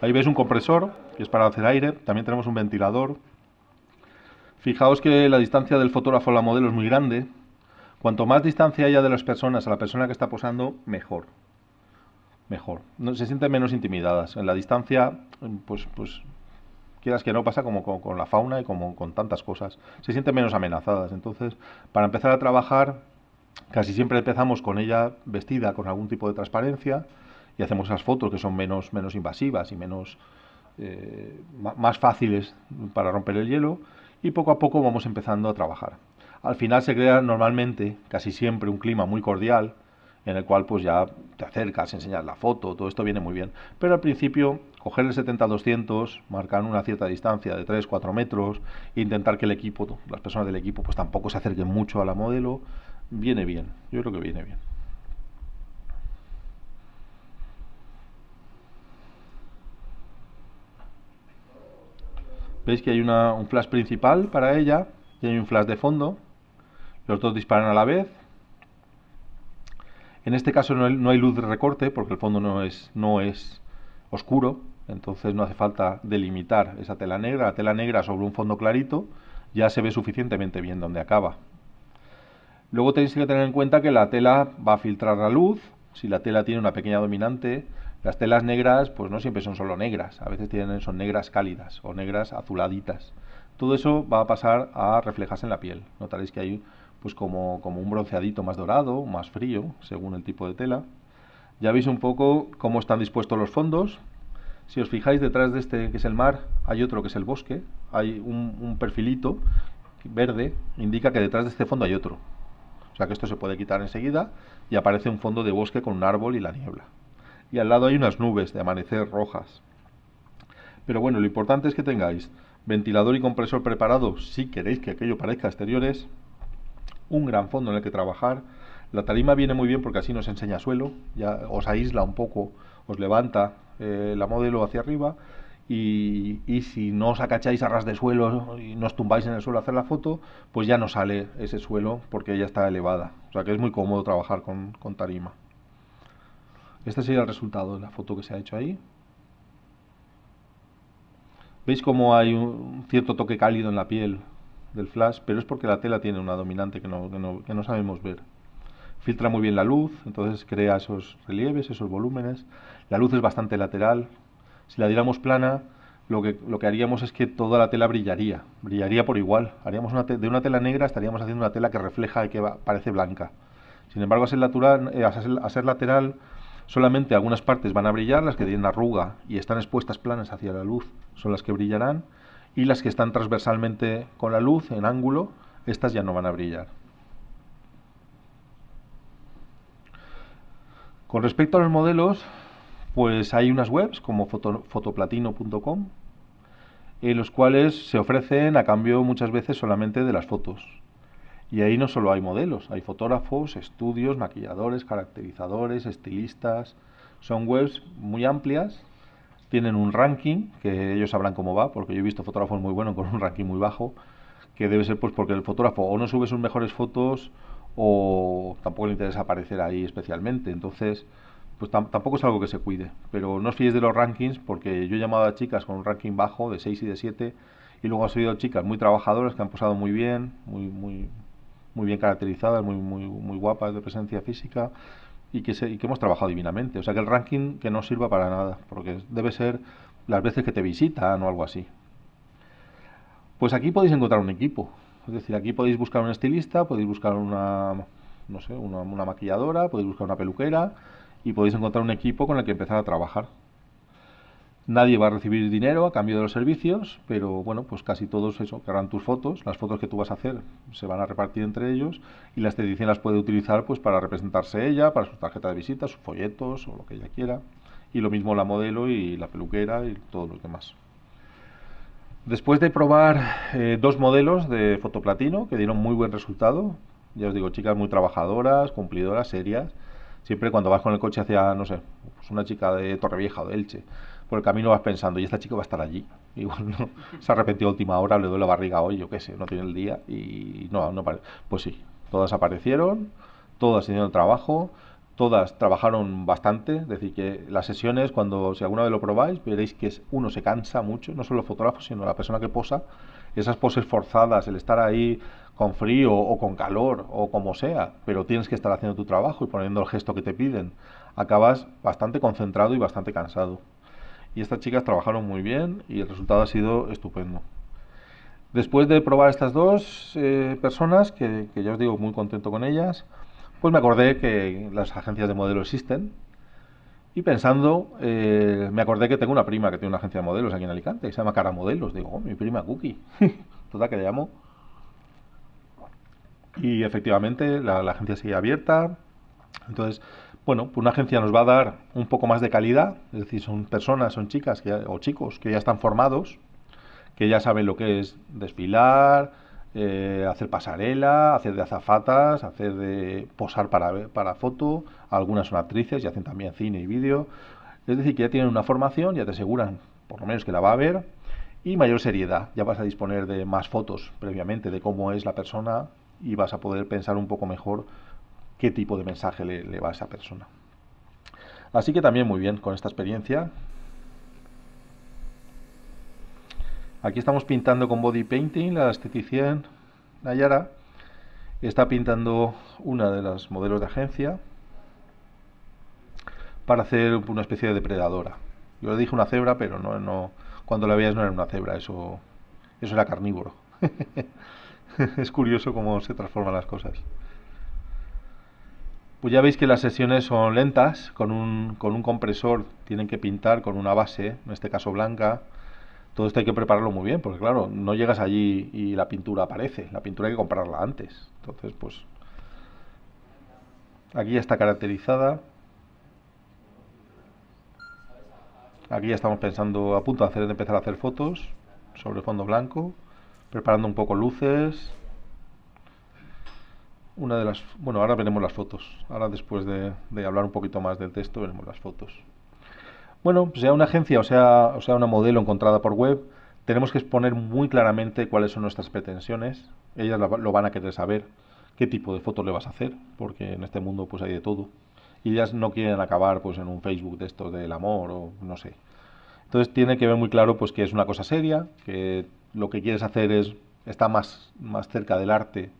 Ahí veis un compresor, que es para hacer aire. También tenemos un ventilador. Fijaos que la distancia del fotógrafo a la modelo es muy grande. Cuanto más distancia haya de las personas a la persona que está posando, mejor. Mejor. No, se sienten menos intimidadas. En la distancia, pues, pues quieras que no, pasa como con, la fauna y como con tantas cosas. Se sienten menos amenazadas. Entonces, para empezar a trabajar, casi siempre empezamos con ella vestida con algún tipo de transparencia y hacemos esas fotos que son menos, menos invasivas y menos eh, más fáciles para romper el hielo y poco a poco vamos empezando a trabajar. Al final se crea normalmente, casi siempre, un clima muy cordial en el cual pues ya te acercas, enseñas la foto, todo esto viene muy bien. Pero al principio, coger el 70-200, marcar una cierta distancia de 3-4 metros, intentar que el equipo, las personas del equipo, pues tampoco se acerquen mucho a la modelo, viene bien. Yo creo que viene bien. Veis que hay un flash principal para ella y hay un flash de fondo. Los dos disparan a la vez. En este caso no hay, luz de recorte porque el fondo no es, no es oscuro, entonces no hace falta delimitar esa tela negra. La tela negra sobre un fondo clarito ya se ve suficientemente bien donde acaba. Luego tenéis que tener en cuenta que la tela va a filtrar la luz. Si la tela tiene una pequeña dominante, las telas negras, pues no siempre son solo negras, a veces tienen, son negras cálidas o negras azuladitas. Todo eso va a pasar a reflejarse en la piel. Notaréis que hay pues como, como un bronceadito más dorado, más frío, según el tipo de tela. Ya veis un poco cómo están dispuestos los fondos. Si os fijáis detrás de este que es el mar, hay otro que es el bosque. Hay un, un perfilito verde, indica que detrás de este fondo hay otro. Sea que esto se puede quitar enseguida y aparece un fondo de bosque con un árbol y la niebla y al lado hay unas nubes de amanecer rojas. Pero bueno, lo importante es que tengáis ventilador y compresor preparados si queréis que aquello parezca exteriores, un gran fondo en el que trabajar. La tarima viene muy bien porque así nos enseña suelo, ya os aísla un poco, os levanta eh, la modelo hacia arriba y, si no os acacháis a ras de suelo y no os tumbáis en el suelo a hacer la foto, pues ya no sale ese suelo porque ya está elevada. O sea que es muy cómodo trabajar con, con tarima. Este sería el resultado de la foto que se ha hecho ahí. ¿Veis cómo hay un cierto toque cálido en la piel del flash? Pero es porque la tela tiene una dominante que no, que no, sabemos ver. Filtra muy bien la luz, entonces crea esos relieves, esos volúmenes. La luz es bastante lateral. Si la diéramos plana, lo que, lo que haríamos es que toda la tela brillaría, brillaría por igual. Haríamos una de una tela negra estaríamos haciendo una tela que refleja y que parece blanca. Sin embargo, eh, a ser lateral, Solamente algunas partes van a brillar, las que tienen arruga y están expuestas planas hacia la luz son las que brillarán y las que están transversalmente con la luz en ángulo, estas ya no van a brillar. Con respecto a los modelos, pues hay unas webs como fotoplatino.com en los cuales se ofrecen a cambio muchas veces solamente de las fotos. Y ahí no solo hay modelos, hay fotógrafos, estudios, maquilladores, caracterizadores, estilistas. Son webs muy amplias, tienen un ranking, que ellos sabrán cómo va, porque yo he visto fotógrafos muy buenos con un ranking muy bajo, que debe ser pues porque el fotógrafo o no sube sus mejores fotos o tampoco le interesa aparecer ahí especialmente. Entonces, pues tampoco es algo que se cuide. Pero no os fíes de los rankings, porque yo he llamado a chicas con un ranking bajo de 6 y de 7, y luego he sido chicas muy trabajadoras que han posado muy bien, muy, muy, muy bien caracterizadas, muy, muy, muy guapas de presencia física y que, se, y que hemos trabajado divinamente. O sea que el ranking que no sirva para nada, porque debe ser las veces que te visitan o algo así. Pues aquí podéis encontrar un equipo. Es decir, aquí podéis buscar un estilista, podéis buscar una, no sé, una, una maquilladora, podéis buscar una peluquera y podéis encontrar un equipo con el que empezar a trabajar. Nadie va a recibir dinero a cambio de los servicios, pero bueno, pues casi todos eso, querrán tus fotos, las fotos que tú vas a hacer se van a repartir entre ellos y la esteticia las puede utilizar pues para representarse ella, para su tarjeta de visita, sus folletos o lo que ella quiera. Y lo mismo la modelo y la peluquera y todos los demás. Después de probar eh, dos modelos de fotoplatino que dieron muy buen resultado, ya os digo, chicas muy trabajadoras, cumplidoras, serias, siempre cuando vas con el coche hacia, no sé, pues una chica de Torrevieja o de Elche, por el camino vas pensando, y esta chica va a estar allí. Igual no, se arrepentido a última hora, le duele la barriga hoy, yo qué sé, no tiene el día. Y no, no Pues sí, todas aparecieron, todas hicieron trabajo, Todas trabajaron bastante, es decir, que las sesiones, cuando si alguna vez lo probáis, veréis que uno se cansa mucho, no solo el fotógrafo, sino la persona que posa. Esas poses forzadas, el estar ahí con frío o con calor o como sea, pero tienes que estar haciendo tu trabajo y poniendo el gesto que te piden, acabas bastante concentrado y bastante cansado. Y estas chicas trabajaron muy bien y el resultado ha sido estupendo. Después de probar estas dos eh, personas, que, que ya os digo muy contento con ellas, pues me acordé que las agencias de modelos existen y pensando, eh, me acordé que tengo una prima que tiene una agencia de modelos aquí en Alicante, que se llama Cara Modelos. Digo, oh, mi prima Cookie. Total, que le llamo. Y efectivamente la, agencia sigue abierta. Entonces, bueno, pues una agencia nos va a dar un poco más de calidad. Es decir, son personas, son chicas o chicos que ya están formados, que ya saben lo que es desfilar, eh, hacer pasarela, hacer de azafatas, hacer de posar para, para foto, algunas son actrices y hacen también cine y vídeo. Es decir, que ya tienen una formación, ya te aseguran por lo menos que la va a ver, y mayor seriedad. Ya vas a disponer de más fotos previamente de cómo es la persona y vas a poder pensar un poco mejor qué tipo de mensaje le va a esa persona. Así que también muy bien con esta experiencia. Aquí estamos pintando con body painting, la esteticien Nayara está pintando una de las modelos de agencia para hacer una especie de depredadora. Yo le dije una cebra, pero no, no cuando la veías no era una cebra, eso, eso era carnívoro. es curioso cómo se transforman las cosas. Pues ya veis que las sesiones son lentas, con un, con un compresor tienen que pintar con una base, en este caso blanca, todo esto hay que prepararlo muy bien, porque claro, no llegas allí y la pintura aparece, la pintura hay que comprarla antes. Entonces, pues aquí ya está caracterizada. Aquí ya estamos pensando a punto de, hacer, de empezar a hacer fotos sobre fondo blanco, preparando un poco luces. Una de las, bueno, ahora veremos las fotos. Ahora después de, de hablar un poquito más del texto veremos las fotos. Bueno, sea una agencia o sea, o sea una modelo encontrada por web, tenemos que exponer muy claramente cuáles son nuestras pretensiones. Ellas lo van a querer saber, qué tipo de fotos le vas a hacer, porque en este mundo pues hay de todo. Y ellas no quieren acabar pues en un Facebook de esto del amor o no sé. Entonces tiene que ver muy claro pues que es una cosa seria, que lo que quieres hacer es está más, más cerca del arte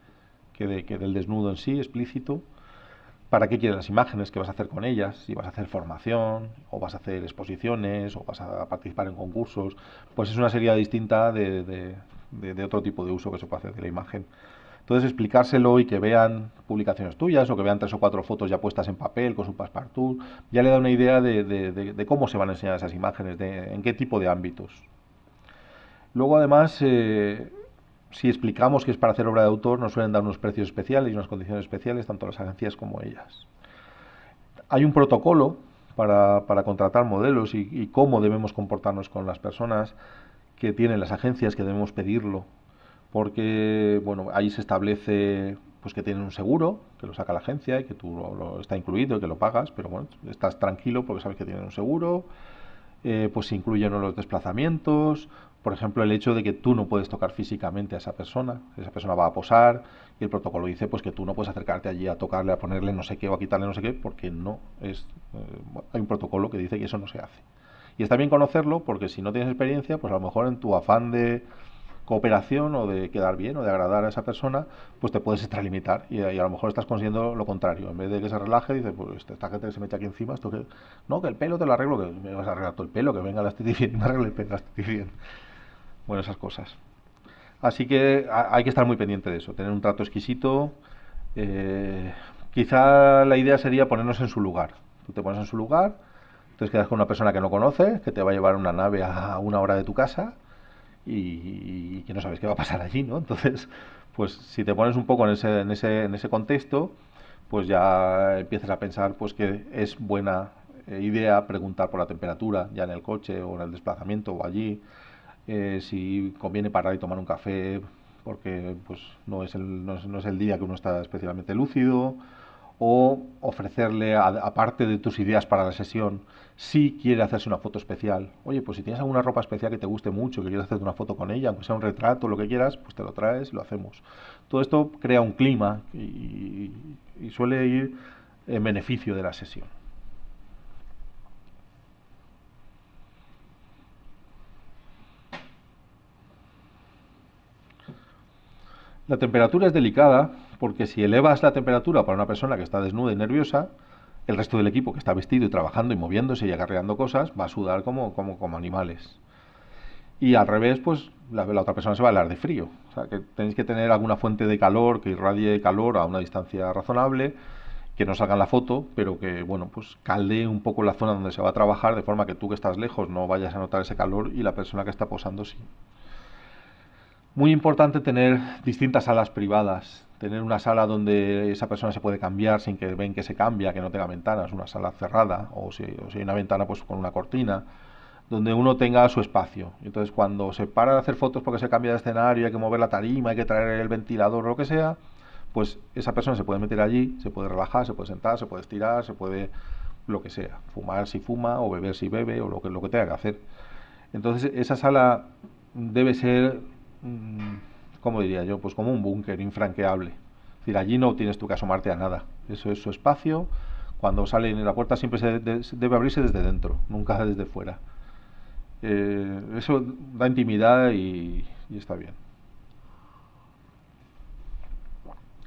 que, de, que del desnudo en sí, explícito para qué quieres las imágenes, qué vas a hacer con ellas, si vas a hacer formación, o vas a hacer exposiciones, o vas a participar en concursos, pues es una serie distinta de, otro tipo de uso que se puede hacer de la imagen. Entonces explicárselo y que vean publicaciones tuyas o que vean tres o cuatro fotos ya puestas en papel con su passepartout, ya le da una idea de, cómo se van a enseñar esas imágenes, de en qué tipo de ámbitos. Luego además eh, si explicamos que es para hacer obra de autor, nos suelen dar unos precios especiales y unas condiciones especiales, tanto las agencias como ellas. Hay un protocolo para, contratar modelos y, cómo debemos comportarnos con las personas que tienen las agencias, que debemos pedirlo, porque bueno, ahí se establece pues que tienen un seguro, que lo saca la agencia y que tú lo, está incluido y que lo pagas, pero bueno, estás tranquilo porque sabes que tienen un seguro, eh, pues se incluyen los desplazamientos, por ejemplo, el hecho de que tú no puedes tocar físicamente a esa persona, esa persona va a posar y el protocolo dice pues que tú no puedes acercarte allí a tocarle, a ponerle no sé qué o a quitarle no sé qué, porque no es eh, hay un protocolo que dice que eso no se hace. Y está bien conocerlo porque si no tienes experiencia, pues a lo mejor en tu afán de cooperación o de quedar bien o de agradar a esa persona, pues te puedes extralimitar y, a lo mejor estás consiguiendo lo contrario. En vez de que se relaje, dices, pues esta gente se mete aquí encima, esto que... No, que el pelo te lo arreglo, que me vas a arreglar todo el pelo, que venga la bien y me arregle el pelo la bien. Bueno, esas cosas. Así que hay que estar muy pendiente de eso, tener un trato exquisito. Eh, quizá la idea sería ponernos en su lugar. Tú te pones en su lugar, te quedas con una persona que no conoces, que te va a llevar una nave a una hora de tu casa y, que no sabes qué va a pasar allí, ¿no? Entonces, pues si te pones un poco en ese, en ese, en ese contexto, pues ya empiezas a pensar pues que es buena eh, idea preguntar por la temperatura ya en el coche o en el desplazamiento o allí eh, si conviene parar y tomar un café porque pues no es, el, no es, el día que uno está especialmente lúcido o ofrecerle, aparte de tus ideas para la sesión, si quiere hacerse una foto especial. Oye, pues si tienes alguna ropa especial que te guste mucho, que quieres hacerte una foto con ella, aunque sea un retrato, lo que quieras, pues te lo traes y lo hacemos. Todo esto crea un clima y, suele ir en beneficio de la sesión. La temperatura es delicada porque si elevas la temperatura para una persona que está desnuda y nerviosa, el resto del equipo que está vestido y trabajando y moviéndose y agarreando cosas va a sudar como, como, como animales. Y al revés, pues la, otra persona se va a hablar de frío. O sea, que tenéis que tener alguna fuente de calor que irradie calor a una distancia razonable, que no salga en la foto, pero que, bueno, pues calde un poco la zona donde se va a trabajar, de forma que tú que estás lejos no vayas a notar ese calor y la persona que está posando sí. Muy importante tener distintas salas privadas, tener una sala donde esa persona se puede cambiar sin que ven que se cambia, que no tenga ventanas, una sala cerrada, o si, hay una ventana pues con una cortina, donde uno tenga su espacio. Entonces cuando se para de hacer fotos porque se cambia de escenario, hay que mover la tarima, hay que traer el ventilador o lo que sea, pues esa persona se puede meter allí, se puede relajar, se puede sentar, se puede estirar, se puede lo que sea, fumar si fuma o beber si bebe o lo que, lo que tenga que hacer. Entonces esa sala debe ser ¿cómo diría yo? Pues como un búnker infranqueable. Es decir, allí no tienes tú que asomarte a nada. Eso es su espacio. Cuando sale en la puerta siempre debe abrirse desde dentro, nunca desde fuera. Eh, eso da intimidad y, está bien.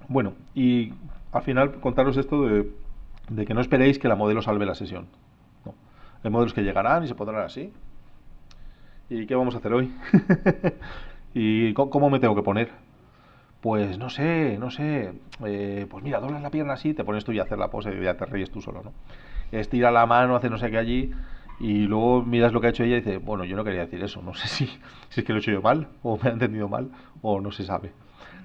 Bueno, y al final contaros esto de, que no esperéis que la modelo salve la sesión. Hay modelos que llegarán y se pondrán así. ¿Y qué vamos a hacer hoy? ¿Y cómo me tengo que poner? Pues no sé, no sé. Eh, pues mira, doblas la pierna así, te pones tú y hacer la pose y ya te ríes tú solo, ¿no? Estira la mano, hace no sé qué allí y luego miras lo que ha hecho ella y dices, bueno, yo no quería decir eso, no sé si, si es que lo he hecho yo mal o me ha entendido mal o no se sabe.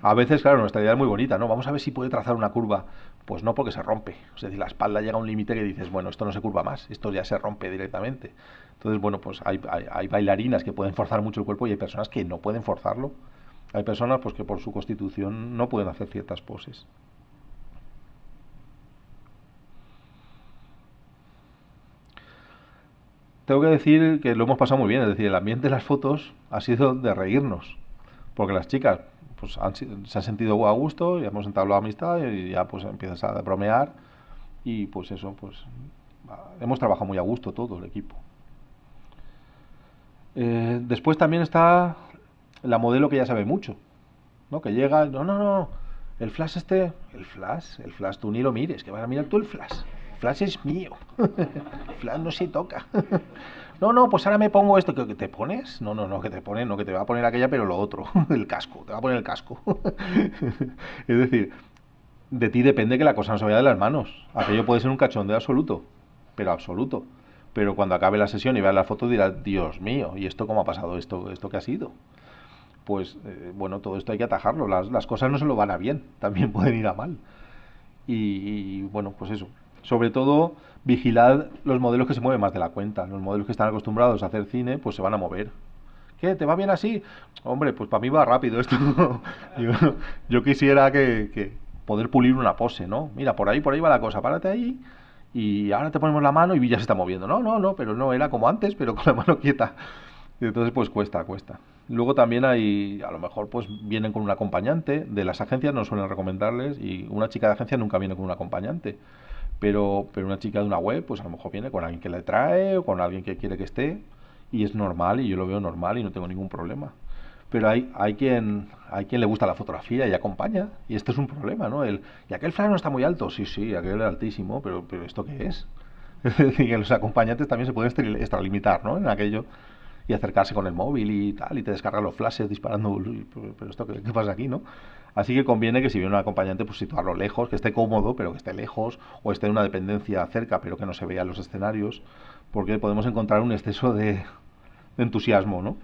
A veces, claro, nuestra idea es muy bonita, ¿no? Vamos a ver si puede trazar una curva. Pues no, porque se rompe. Es decir, la espalda llega a un límite que dices, bueno, esto no se curva más, esto ya se rompe directamente. Entonces, bueno, pues hay, bailarinas que pueden forzar mucho el cuerpo y hay personas que no pueden forzarlo. Hay personas pues, que por su constitución no pueden hacer ciertas poses. Tengo que decir que lo hemos pasado muy bien, es decir, el ambiente de las fotos ha sido de reírnos, porque las chicas pues se han sentido a gusto y hemos entablado amistad y ya pues empiezas a bromear y pues eso, pues hemos trabajado muy a gusto todo el equipo. Eh, después también está la modelo que ya sabe mucho, ¿no? Que llega, no, no, no, el flash este, el flash, el flash tú ni lo mires, que vas a mirar tú el flash. Flash es mío. flash no se toca. No, no, pues ahora me pongo esto. ¿Que te pones? No, no, no, que te pones, no, que te va a poner aquella, pero lo otro, el casco, te va a poner el casco. es decir, de ti depende que la cosa no se vaya de las manos. Aquello puede ser un cachondeo absoluto, pero absoluto pero cuando acabe la sesión y vea la foto dirá, Dios mío, ¿y esto cómo ha pasado? ¿Esto, esto qué ha sido? Pues eh, bueno, todo esto hay que atajarlo, las, las, cosas no se lo van a bien, también pueden ir a mal. Y, bueno, pues eso. Sobre todo, vigilad los modelos que se mueven más de la cuenta. Los modelos que están acostumbrados a hacer cine, pues se van a mover. ¿Qué? ¿Te va bien así? Hombre, pues para mí va rápido esto. yo, yo, quisiera que, poder pulir una pose, ¿no? Mira, por ahí, por ahí va la cosa, párate ahí y ahora te ponemos la mano y ya se está moviendo. No, no, no, pero no, era como antes, pero con la mano quieta. Entonces, pues cuesta, cuesta. Luego también hay, a lo mejor, pues vienen con un acompañante. De las agencias no suelen recomendarles y una chica de agencia nunca viene con un acompañante. Pero, pero una chica de una web, pues a lo mejor viene con alguien que le trae o con alguien que quiere que esté. Y es normal y yo lo veo normal y no tengo ningún problema pero hay, hay, quien, hay quien le gusta la fotografía y acompaña, y esto es un problema, ¿no? El, y aquel no está muy alto, sí, sí, aquel es altísimo, pero, pero ¿esto qué es? Es decir, que los acompañantes también se pueden extralimitar, ¿no? En aquello, y acercarse con el móvil y tal, y te descargan los flashes disparando, pero esto qué, pasa aquí, ¿no? Así que conviene que si viene un acompañante, pues situarlo lejos, que esté cómodo, pero que esté lejos, o esté en una dependencia cerca, pero que no se vea en los escenarios, porque podemos encontrar un exceso de, de entusiasmo, ¿no?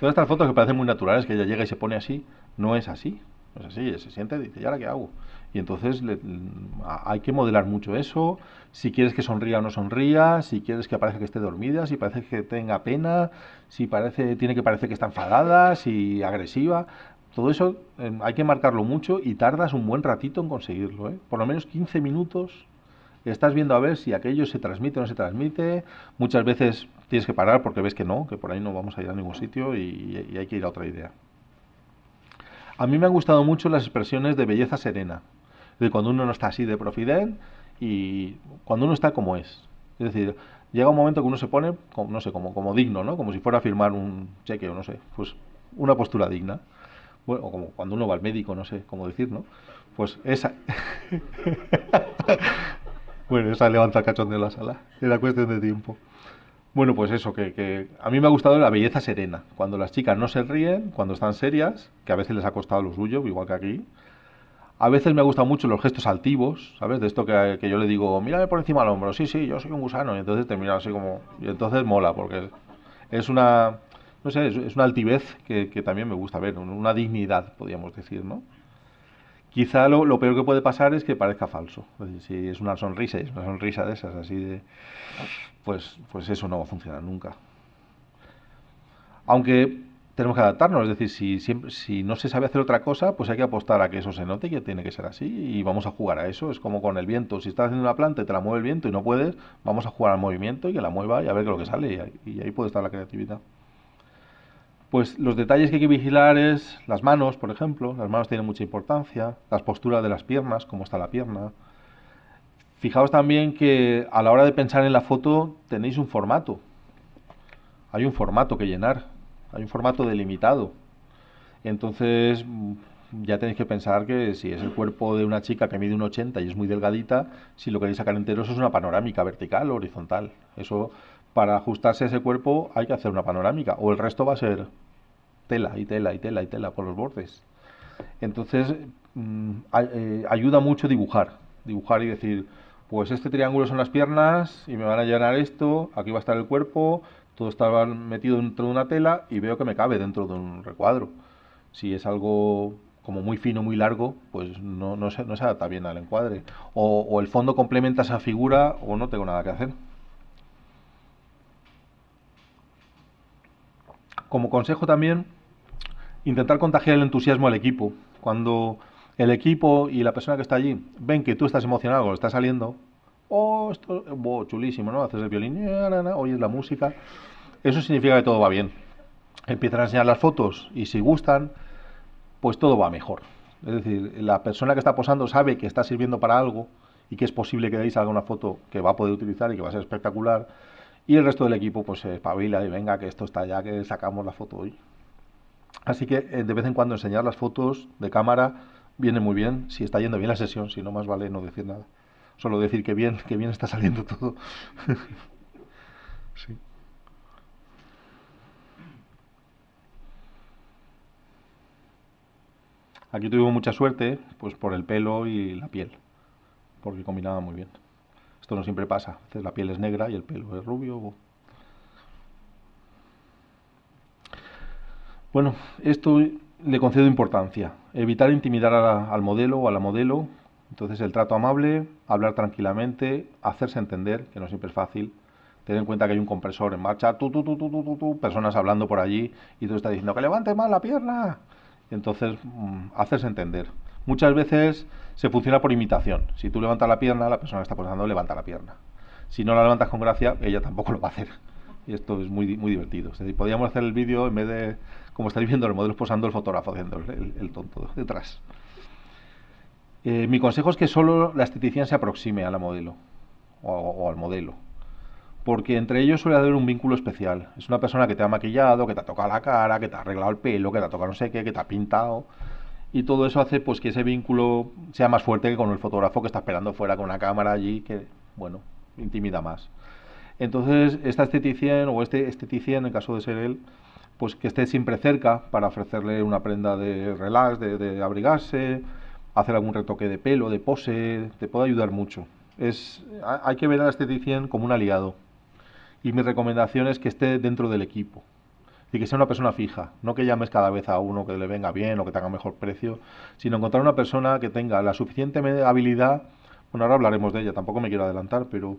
Todas estas fotos que parecen muy naturales, que ella llega y se pone así, no es así. Es así, se siente y dice, ¿y ahora qué hago? Y entonces hay que modelar mucho eso. Si quieres que sonría o no sonría, si quieres que parezca que esté dormida, si parece que tenga pena, si parece, tiene que parecer que está enfadada, si agresiva. Todo eso em, hay que marcarlo mucho y tardas un buen ratito en conseguirlo. ¿eh? Por lo menos 15 minutos estás viendo a ver si aquello se transmite o no se transmite. Muchas veces tienes que parar porque ves que no, que por ahí no vamos a ir a ningún sitio y, hay que ir a otra idea. A mí me han gustado mucho las expresiones de belleza serena, de cuando uno no está así de profident y cuando uno está como es. Es decir, llega un momento que uno se pone, como, no sé, como, digno, ¿no? Como si fuera a firmar un cheque o no sé, pues una postura digna. Bueno, o como cuando uno va al médico, no sé cómo decir, ¿no? Pues esa... bueno, esa levanta el cachón de la sala. Era cuestión de tiempo. Bueno, pues eso, que, a mí me ha gustado la belleza serena. Cuando las chicas no se ríen, cuando están serias, que a veces les ha costado lo suyo, igual que aquí. A veces me ha gustado mucho los gestos altivos, ¿sabes? De esto que, que yo le digo, mírame por encima del hombro, sí, sí, yo soy un gusano. Y entonces termina así como... Y entonces mola, porque es una... No sé, es, una altivez que, que, también me gusta ver, una dignidad, podríamos decir, ¿no? Quizá lo, lo, peor que puede pasar es que parezca falso. Si es una sonrisa es una sonrisa de esas, así de pues, pues eso no va a funcionar nunca. Aunque tenemos que adaptarnos, es decir, si, siempre, si no se sabe hacer otra cosa, pues hay que apostar a que eso se note y que tiene que ser así y vamos a jugar a eso. Es como con el viento, si estás haciendo una planta y te la mueve el viento y no puedes, vamos a jugar al movimiento y que la mueva y a ver qué es lo que sale y, y ahí puede estar la creatividad. Pues los detalles que hay que vigilar es las manos, por ejemplo, las manos tienen mucha importancia, las posturas de las piernas, cómo está la pierna, Fijaos también que a la hora de pensar en la foto tenéis un formato. Hay un formato que llenar, hay un formato delimitado. Entonces mm, ya tenéis que pensar que si es el cuerpo de una chica que mide un 80 y es muy delgadita, si lo queréis sacar entero, eso es una panorámica vertical o horizontal. Eso, para ajustarse a ese cuerpo hay que hacer una panorámica, o el resto va a ser tela y tela y tela y tela por los bordes. Entonces, mm, eh, ayuda mucho dibujar, dibujar y decir, pues este triángulo son las piernas y me van a llenar esto, aquí va a estar el cuerpo, todo está metido dentro de una tela y veo que me cabe dentro de un recuadro. Si es algo como muy fino, muy largo, pues no, no, se, no se adapta bien al encuadre. O, o el fondo complementa esa figura o no tengo nada que hacer. Como consejo también, intentar contagiar el entusiasmo al equipo. Cuando el equipo y la persona que está allí ven que tú estás emocionado está saliendo, oh, esto, oh, chulísimo, ¿no? Haces el violín, oyes la música, eso significa que todo va bien. Empiezan a enseñar las fotos y si gustan, pues todo va mejor. Es decir, la persona que está posando sabe que está sirviendo para algo y que es posible que de ahí salga una foto que va a poder utilizar y que va a ser espectacular. Y el resto del equipo pues se espabila y venga que esto está ya, que sacamos la foto hoy. Así que eh, de vez en cuando enseñar las fotos de cámara viene muy bien si está yendo bien la sesión, si no más vale no decir nada. Solo decir que bien, que bien está saliendo todo. Aquí tuvimos mucha suerte, pues por el pelo y la piel, porque combinaba muy bien. Esto no siempre pasa, la piel es negra y el pelo es rubio. Bueno, esto le concedo importancia. Evitar intimidar al modelo o a la modelo. Entonces el trato amable, hablar tranquilamente, hacerse entender, que no siempre es fácil. Tener en cuenta que hay un compresor en marcha, tú, tú, tú, personas hablando por allí y tú estás diciendo que levante más la pierna. Entonces, mm, hacerse entender. Muchas veces se funciona por imitación. Si tú levantas la pierna, la persona que está posando levanta la pierna. Si no la levantas con gracia, ella tampoco lo va a hacer. Y esto es muy, muy divertido. Es decir, podríamos hacer el vídeo en vez de como estáis viendo el modelo posando el fotógrafo haciendo el, tonto detrás. Eh, mi consejo es que solo la esteticien se aproxime a la modelo o, al modelo, porque entre ellos suele haber un vínculo especial. Es una persona que te ha maquillado, que te ha tocado la cara, que te ha arreglado el pelo, que te ha tocado no sé qué, que te ha pintado. Y todo eso hace pues que ese vínculo sea más fuerte que con el fotógrafo que está esperando fuera con una cámara allí, que, bueno, intimida más. Entonces, esta esteticien o este esteticien, en caso de ser él, pues que esté siempre cerca para ofrecerle una prenda de relax, de, abrigarse, hacer algún retoque de pelo, de pose, te puede ayudar mucho. Es, hay que ver a la esteticien como un aliado. Y mi recomendación es que esté dentro del equipo y que sea una persona fija, no que llames cada vez a uno que le venga bien o que tenga mejor precio, sino encontrar una persona que tenga la suficiente habilidad, bueno, ahora hablaremos de ella, tampoco me quiero adelantar, pero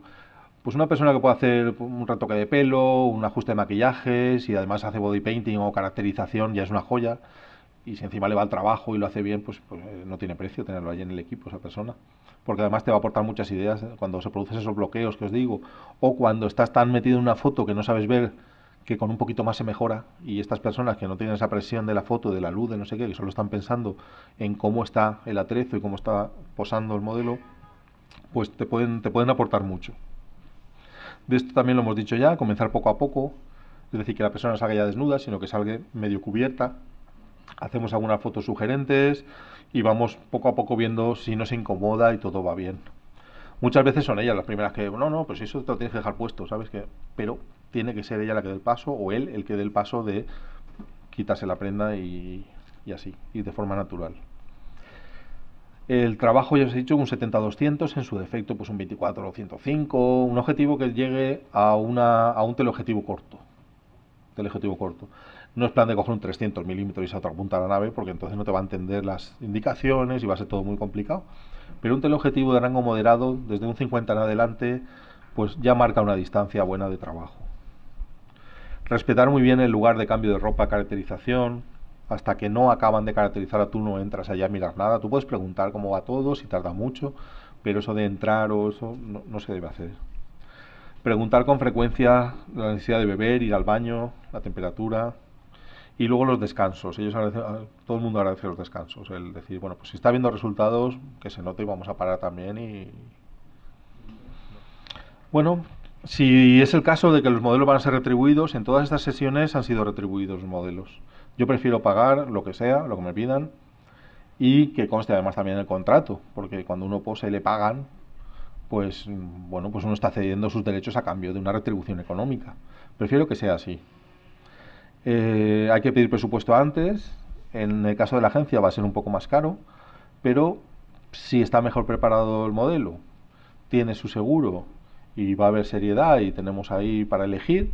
pues una persona que puede hacer un retoque de pelo, un ajuste de maquillajes y además hace body painting o caracterización, ya es una joya. Y si encima le va al trabajo y lo hace bien, pues, pues eh, no tiene precio tenerlo ahí en el equipo esa persona. Porque además te va a aportar muchas ideas cuando se producen esos bloqueos que os digo. O cuando estás tan metido en una foto que no sabes ver que con un poquito más se mejora y estas personas que no tienen esa presión de la foto, de la luz, de no sé qué, que solo están pensando en cómo está el atrezo y cómo está posando el modelo, pues te pueden, te pueden aportar mucho. De esto también lo hemos dicho ya, comenzar poco a poco, es decir, que la persona salga ya desnuda, sino que salga medio cubierta. Hacemos algunas fotos sugerentes y vamos poco a poco viendo si no se incomoda y todo va bien. Muchas veces son ellas las primeras que, no, no, pues eso te lo tienes que dejar puesto, ¿sabes? que Pero tiene que ser ella la que dé el paso o él el que dé el paso de quitarse la prenda y, así, y de forma natural. El trabajo, ya os he dicho, un 70-200, en su defecto pues un 24-105, un objetivo que llegue a, una, a un teleobjetivo corto. Teleobjetivo corto. No es plan de coger un 300 milímetros y irse a otra punta de la nave, porque entonces no te va a entender las indicaciones y va a ser todo muy complicado. Pero un teleobjetivo de rango moderado, desde un 50 en adelante, pues ya marca una distancia buena de trabajo. Respetar muy bien el lugar de cambio de ropa, caracterización, hasta que no acaban de caracterizar a tú no entras allá a mirar nada. Tú puedes preguntar cómo va todo, si tarda mucho, pero eso de entrar o eso no, se debe hacer. Preguntar con frecuencia la necesidad de beber, ir al baño, la temperatura y luego los descansos. Ellos todo el mundo agradece los descansos. El decir, bueno, pues si está viendo resultados, que se note y vamos a parar también y... Bueno, si es el caso de que los modelos van a ser retribuidos, en todas estas sesiones han sido retribuidos los modelos. Yo prefiero pagar lo que sea, lo que me pidan, y que conste además también el contrato, porque cuando uno pose y le pagan, pues bueno, pues uno está cediendo sus derechos a cambio de una retribución económica. Prefiero que sea así. Eh, hay que pedir presupuesto antes. En el caso de la agencia va a ser un poco más caro, pero si está mejor preparado el modelo, tiene su seguro y va a haber seriedad y tenemos ahí para elegir,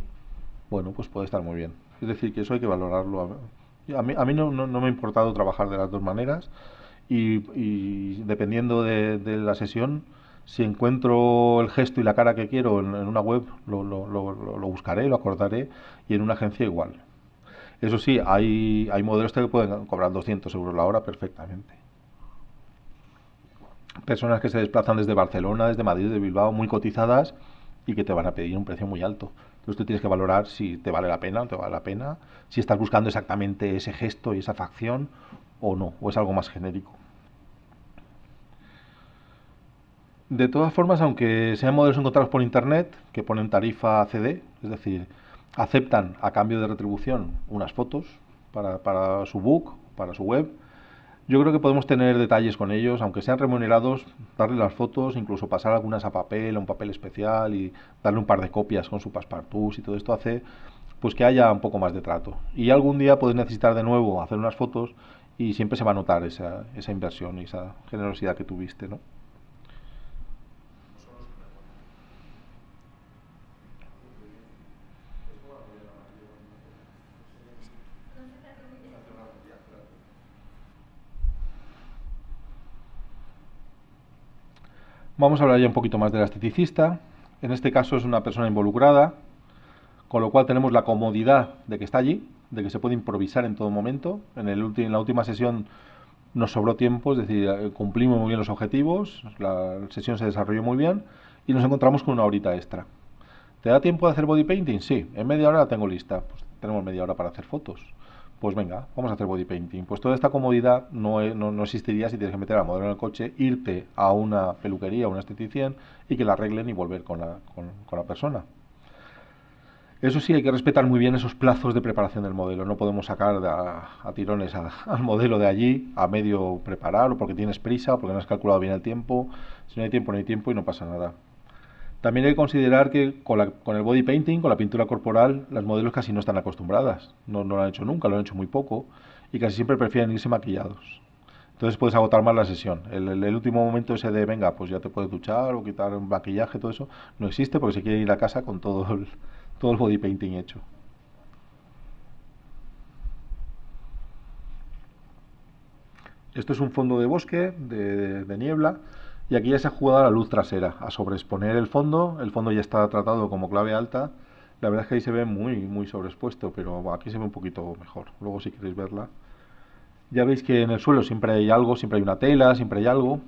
bueno, pues puede estar muy bien. Es decir, que eso hay que valorarlo. A mí, a mí no, no, me ha importado trabajar de las dos maneras y, dependiendo de, la sesión, si encuentro el gesto y la cara que quiero en, una web, lo, lo, lo, lo, buscaré, lo acordaré y en una agencia igual. Eso sí, hay, hay modelos que pueden cobrar 200 euros la hora perfectamente. Personas que se desplazan desde Barcelona, desde Madrid, de Bilbao, muy cotizadas y que te van a pedir un precio muy alto. Entonces tú tienes que valorar si te vale la pena o no te vale la pena, si estás buscando exactamente ese gesto y esa facción o no, o es algo más genérico. De todas formas, aunque sean modelos encontrados por internet, que ponen tarifa CD, es decir, aceptan a cambio de retribución unas fotos para, para su book, para su web, yo creo que podemos tener detalles con ellos, aunque sean remunerados, darle las fotos, incluso pasar algunas a papel, a un papel especial y darle un par de copias con su passepartout y todo esto hace pues que haya un poco más de trato. Y algún día puedes necesitar de nuevo hacer unas fotos y siempre se va a notar esa, esa inversión y esa generosidad que tuviste, ¿no? Vamos a hablar ya un poquito más de la esteticista. En este caso es una persona involucrada, con lo cual tenemos la comodidad de que está allí, de que se puede improvisar en todo momento. En la última sesión nos sobró tiempo, es decir, eh, cumplimos muy bien los objetivos, la sesión se desarrolló muy bien y nos encontramos con una horita extra. ¿Te da tiempo de hacer body painting? Sí, en media hora la tengo lista. Pues tenemos media hora para hacer fotos pues venga, vamos a hacer body painting. Pues toda esta comodidad no, no, existiría si tienes que meter a modelo en el coche, irte a una peluquería, a una esteticien y que la arreglen y volver con la, con, la persona. Eso sí, hay que respetar muy bien esos plazos de preparación del modelo. No podemos sacar a, tirones al modelo de allí a medio preparar porque tienes prisa o porque no has calculado bien el tiempo. Si no hay tiempo, no hay tiempo y no pasa nada. También hay que considerar que con, el body painting, con la pintura corporal, las modelos casi no están acostumbradas. No, lo han hecho nunca, lo han hecho muy poco y casi siempre prefieren irse maquillados. Entonces puedes agotar más la sesión. El, último momento ese de, venga, pues ya te puedes duchar o quitar un maquillaje, todo eso, no existe porque se quiere ir a casa con el, todo el body painting hecho. Esto es un fondo de bosque, de niebla, y aquí ya se ha jugado a la luz trasera, a sobreexponer el fondo. El fondo ya está tratado como clave alta. La verdad es que ahí se ve muy, muy sobreexpuesto, pero aquí se ve un poquito mejor. Luego si queréis verla. Ya veis que en el suelo siempre hay algo, siempre hay una tela, siempre hay algo.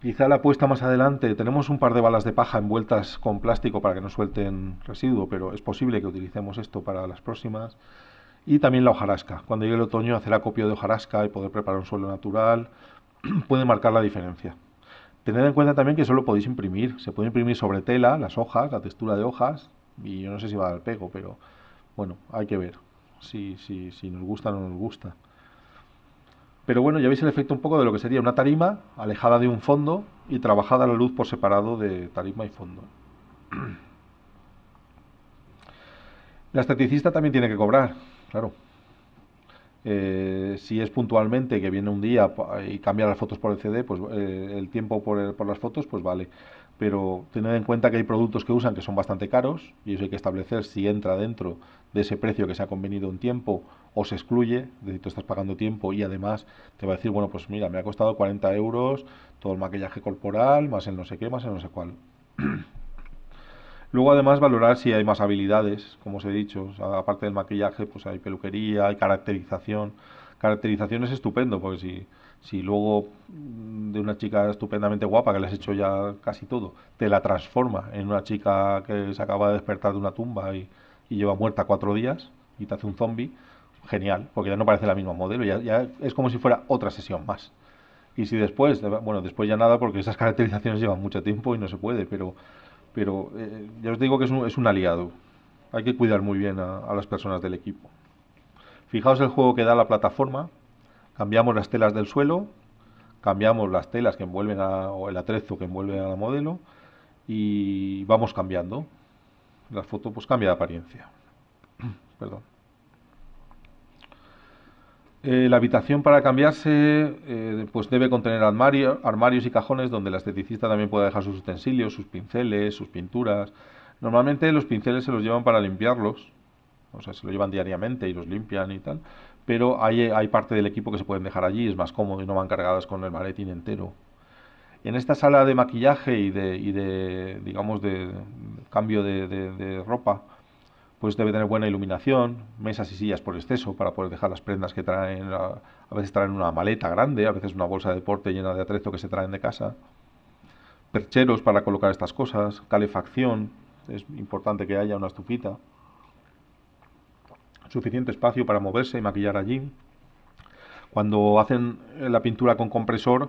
Quizá la apuesta más adelante, tenemos un par de balas de paja envueltas con plástico para que no suelten residuo, pero es posible que utilicemos esto para las próximas. Y también la hojarasca. Cuando llegue el otoño, hacer acopio de hojarasca y poder preparar un suelo natural puede marcar la diferencia. Tened en cuenta también que solo podéis imprimir. Se puede imprimir sobre tela, las hojas, la textura de hojas, y yo no sé si va a dar pego, pero bueno, hay que ver si, si, si nos gusta o no nos gusta. Pero bueno, ya veis el efecto un poco de lo que sería una tarima alejada de un fondo y trabajada la luz por separado de tarima y fondo. La esteticista también tiene que cobrar, claro. Eh, si es puntualmente que viene un día y cambia las fotos por el CD, pues eh, el tiempo por, por las fotos, pues vale pero tened en cuenta que hay productos que usan que son bastante caros y eso hay que establecer si entra dentro de ese precio que se ha convenido en tiempo o se excluye, es decir, tú estás pagando tiempo y además te va a decir, bueno, pues mira, me ha costado 40 euros todo el maquillaje corporal, más el no sé qué, más el no sé cuál. Luego además valorar si hay más habilidades, como os he dicho, aparte del maquillaje, pues hay peluquería, hay caracterización. Caracterización es estupendo, porque si si luego mm, de una chica estupendamente guapa que le has hecho ya casi todo, te la transforma en una chica que se acaba de despertar de una tumba y, lleva muerta cuatro días y te hace un zombie, genial, porque ya no parece la misma modelo, ya, ya es como si fuera otra sesión más. Y si después, bueno, después ya nada porque esas caracterizaciones llevan mucho tiempo y no se puede, pero, pero eh, ya os digo que es un, aliado. Hay que cuidar muy bien a las personas del equipo. Fijaos el juego que da la plataforma, Cambiamos las telas del suelo, cambiamos las telas que envuelven a, o el atrezo que envuelve a la modelo y vamos cambiando. La foto pues cambia de apariencia. Perdón. Eh, la habitación para cambiarse eh, pues debe contener armarios y cajones donde la esteticista también pueda dejar sus utensilios, sus pinceles, sus pinturas. Normalmente los pinceles se los llevan para limpiarlos, o sea, se lo llevan diariamente y los limpian y tal, pero hay, hay parte del equipo que se pueden dejar allí, es más cómodo y no van cargadas con el maletín entero. En esta sala de maquillaje y de, y de digamos, de cambio de, ropa, pues debe tener buena iluminación, mesas y sillas por exceso para poder dejar las prendas que traen, a, veces traen una maleta grande, a veces una bolsa de deporte llena de atrezo que se traen de casa, percheros para colocar estas cosas, calefacción, es importante que haya una estufita suficiente espacio para moverse y maquillar allí. Cuando hacen la pintura con compresor,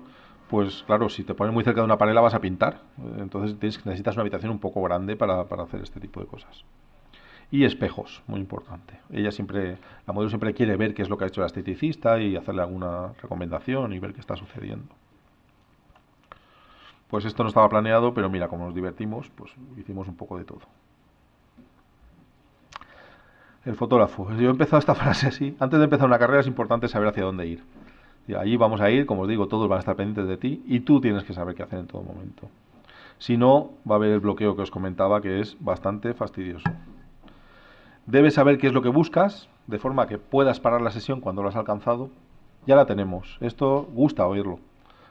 pues claro, si te pones muy cerca de una pared la vas a pintar. Entonces necesitas una habitación un poco grande para, hacer este tipo de cosas. Y espejos, muy importante. Ella siempre, la modelo siempre quiere ver qué es lo que ha hecho la esteticista y hacerle alguna recomendación y ver qué está sucediendo. Pues esto no estaba planeado, pero mira, como nos divertimos, pues hicimos un poco de todo el fotógrafo. Yo he empezado esta frase así. Antes de empezar una carrera es importante saber hacia dónde ir. Y allí vamos a ir, como os digo, todos van a estar pendientes de ti y tú tienes que saber qué hacer en todo momento. Si no, va a haber el bloqueo que os comentaba, que es bastante fastidioso. Debes saber qué es lo que buscas, de forma que puedas parar la sesión cuando lo has alcanzado. Ya la tenemos. Esto gusta oírlo.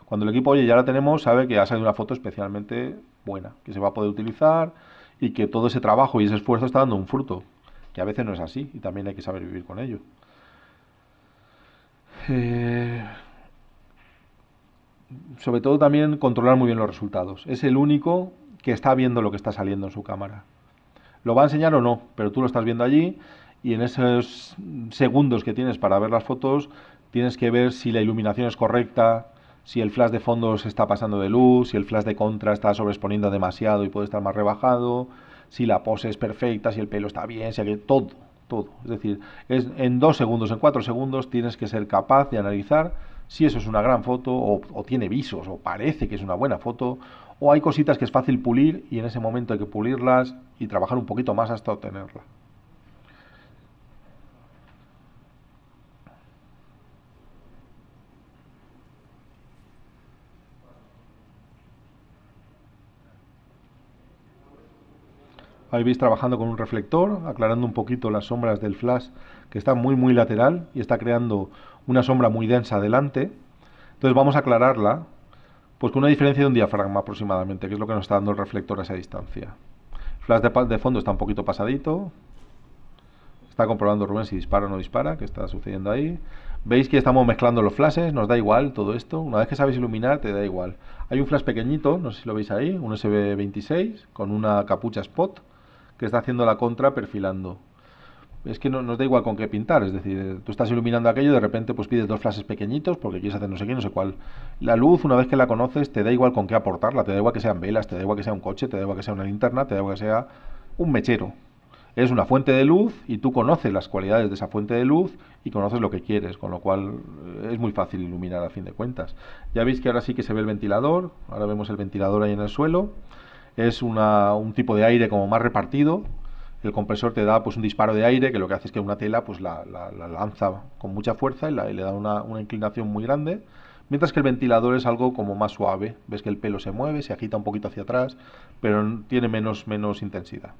Cuando el equipo, oye, ya la tenemos, sabe que ha salido una foto especialmente buena, que se va a poder utilizar y que todo ese trabajo y ese esfuerzo está dando un fruto que a veces no es así y también hay que saber vivir con ello. Eh, sobre todo también controlar muy bien los resultados. Es el único que está viendo lo que está saliendo en su cámara. ¿Lo va a enseñar o no? Pero tú lo estás viendo allí y en esos segundos que tienes para ver las fotos tienes que ver si la iluminación es correcta, si el flash de fondo se está pasando de luz, si el flash de contra está sobreexponiendo demasiado y puede estar más rebajado, si la pose es perfecta, si el pelo está bien, si que todo, todo. Es decir, en dos segundos, en cuatro segundos tienes que ser capaz de analizar si eso es una gran foto o, o tiene visos o parece que es una buena foto o hay cositas que es fácil pulir y en ese momento hay que pulirlas y trabajar un poquito más hasta obtenerla. Ahí veis trabajando con un reflector, aclarando un poquito las sombras del flash que está muy muy lateral y está creando una sombra muy densa adelante. Entonces vamos a aclararla pues con una diferencia de un diafragma aproximadamente, que es lo que nos está dando el reflector a esa distancia. El flash de, fondo está un poquito pasadito. Está comprobando Rubén si dispara o no dispara, qué está sucediendo ahí. Veis que estamos mezclando los flashes, nos da igual todo esto. Una vez que sabes iluminar, te da igual. Hay un flash pequeñito, no sé si lo veis ahí, un SB26 con una capucha spot que está haciendo la contra perfilando. Es que no nos da igual con qué pintar, es decir, tú estás iluminando aquello de repente pues pides dos flashes pequeñitos porque quieres hacer no sé qué, no sé cuál. La luz, una vez que la conoces, te da igual con qué aportarla, te da igual que sean velas, te da igual que sea un coche, te da igual que sea una linterna, te da igual que sea un mechero es una fuente de luz y tú conoces las cualidades de esa fuente de luz y conoces lo que quieres, con lo cual eh, es muy fácil iluminar a fin de cuentas. Ya veis que ahora sí que se ve el ventilador, ahora vemos el ventilador ahí en el suelo, es una, un tipo de aire como más repartido, el compresor te da pues un disparo de aire que lo que hace es que una tela pues la, lanza con mucha fuerza y, le da una, una inclinación muy grande, mientras que el ventilador es algo como más suave, ves que el pelo se mueve, se agita un poquito hacia atrás, pero tiene menos, menos intensidad.